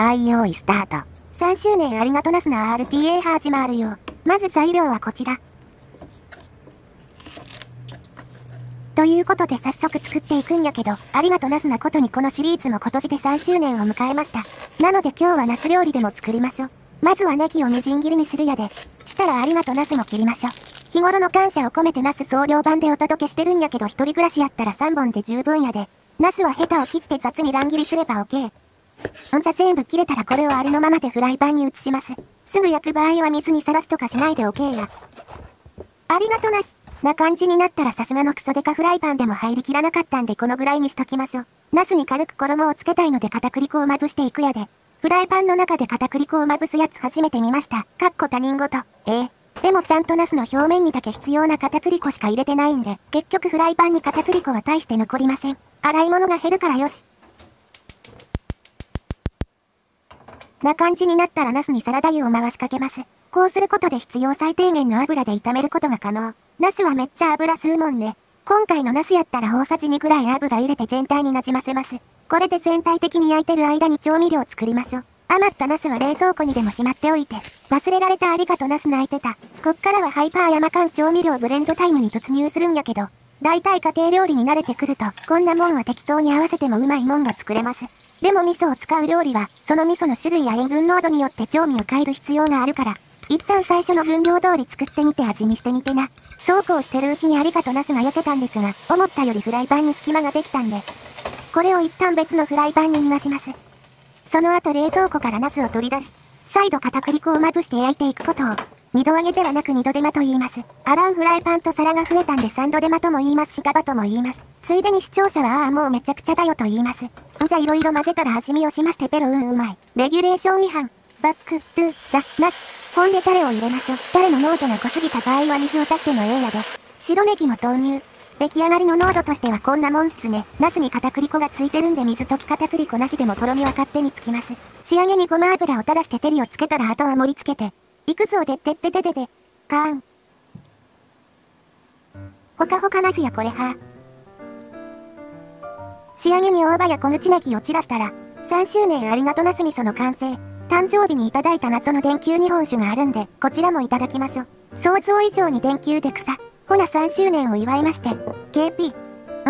はい、用意スタート。3周年ありがとなすな RTA 始まるよ。まず材料はこちら。ということで早速作っていくんやけど、ありがとなすなことにこのシリーズも今年で3周年を迎えました。なので今日はナス料理でも作りましょう。まずはネギをみじん切りにするやで。したらありがとナスも切りましょう。日頃の感謝を込めてナス総量版でお届けしてるんやけど一人暮らしやったら3本で十分やで。ナスはヘタを切って雑に乱切りすれば OK。んじゃ全部切れたらこれをありのままでフライパンに移します。すぐ焼く場合は水にさらすとかしないで OK や。ありがとなす。な感じになったらさすがのクソデカフライパンでも入りきらなかったんでこのぐらいにしときましょう。ナスに軽く衣をつけたいので片栗粉をまぶしていくやで。フライパンの中で片栗粉をまぶすやつ初めて見ました。かっこ他人事。ええでもちゃんとナスの表面にだけ必要な片栗粉しか入れてないんで、結局フライパンに片栗粉は大して残りません。洗い物が減るからよし。な感じになったらナスにサラダ油を回しかけます。こうすることで必要最低限の油で炒めることが可能。ナスはめっちゃ油吸うもんね。今回のナスやったら大さじ2ぐらい油入れて全体になじませます。これで全体的に焼いてる間に調味料を作りましょう。余ったナスは冷蔵庫にでもしまっておいて。忘れられたありがとナス泣いてた。こっからはハイパー山間調味料ブレンドタイムに突入するんやけど、大体家庭料理に慣れてくると、こんなもんは適当に合わせてもうまいもんが作れます。でも味噌を使う料理は、その味噌の種類や塩分濃度によって調味を変える必要があるから、一旦最初の分量通り作ってみて味見してみてな。そうこうしてるうちにありがとナスが焼けたんですが、思ったよりフライパンに隙間ができたんで、これを一旦別のフライパンに逃がします。その後冷蔵庫からナスを取り出し、再度片栗粉をまぶして焼いていくことを、二度揚げではなく二度手間と言います。洗うフライパンと皿が増えたんで三度手間とも言いますしガバとも言います。ついでに視聴者はああもうめちゃくちゃだよと言います。んじゃいろいろ混ぜたら味見をしましてペロうんうまい。レギュレーション違反。バック、トゥ、ザ、ナス。ほんでタレを入れましょう。タレの濃度が濃すぎた場合は水を足してもええやで。白ネギも投入。出来上がりの濃度としてはこんなもんっすね。ナスに片栗粉がついてるんで水溶き片栗粉なしでもとろみは勝手につきます。仕上げにごま油を垂らして照りをつけたらあとは盛り付けて。いくぞでってってててて。カーン。ほかほかなすやこれは。仕上げに大葉や小口ネギを散らしたら、3周年ありがとなす味噌の完成。誕生日にいただいた夏の電球日本酒があるんで、こちらもいただきましょう。想像以上に電球で草。ほな3周年を祝いまして。KP。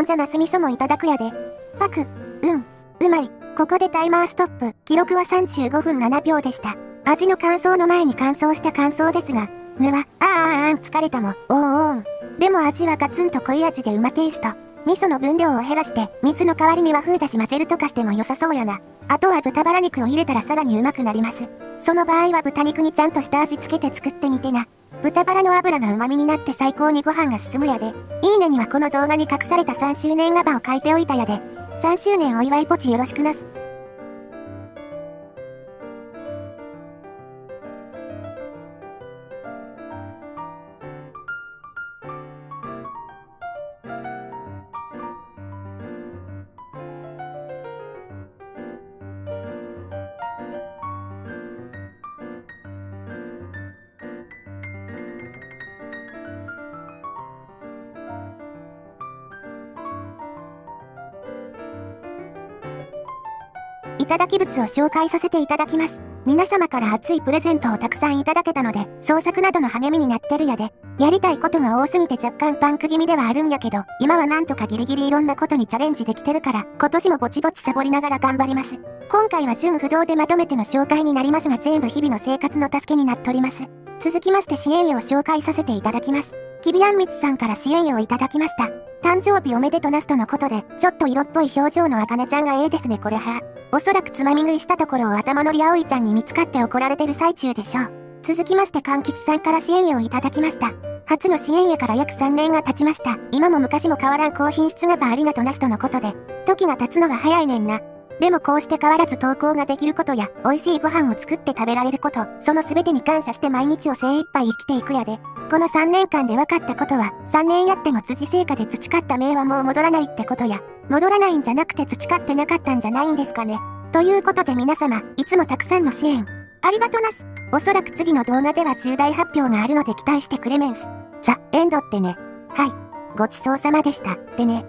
んじゃなす味噌もいただくやで。パク。うん。うまい。ここでタイマーストップ。記録は35分7秒でした。味の感想の前に乾燥した感想ですが、むは、あーあああ疲れたも、おーおーんでも味はガツンと濃い味でうまテイスト。味噌の分量を減らして、水の代わりに和風だし混ぜるとかしても良さそうやな。あとは豚バラ肉を入れたらさらにうまくなります。その場合は豚肉にちゃんとした味付けて作ってみてな。豚バラの油が旨味になって最高にご飯が進むやで。いいねにはこの動画に隠された3周年ガバを書いておいたやで。3周年お祝いポチよろしくなす。いただき物を紹介させていただきます。皆様から熱いプレゼントをたくさんいただけたので、創作などの励みになってるやで。やりたいことが多すぎて若干パンク気味ではあるんやけど、今はなんとかギリギリいろんなことにチャレンジできてるから、今年もぼちぼちサボりながら頑張ります。今回は純不動でまとめての紹介になりますが全部日々の生活の助けになっております。続きまして支援を紹介させていただきます。きびあんみつさんから支援をいただきました。誕生日おめでとなすとのことで、ちょっと色っぽい表情のあかねちゃんがええですねこれは。おそらくつまみ食いしたところを頭のりあおいちゃんに見つかって怒られてる最中でしょう。続きまして柑橘さんから支援をいただきました。初の支援へから約3年が経ちました。今も昔も変わらん高品質がばありがとなすとのことで、時が経つのが早いねんな。でもこうして変わらず投稿ができることや、美味しいご飯を作って食べられること、その全てに感謝して毎日を精一杯生きていくやで。この3年間で分かったことは、3年やっても辻成果で培った名はもう戻らないってことや、戻らないんじゃなくて培ってなかったんじゃないんですかね。ということで皆様、いつもたくさんの支援、ありがとなす。おそらく次の動画では重大発表があるので期待してくれメンス。ザ・エンドってね。はい。ごちそうさまでした。ってね。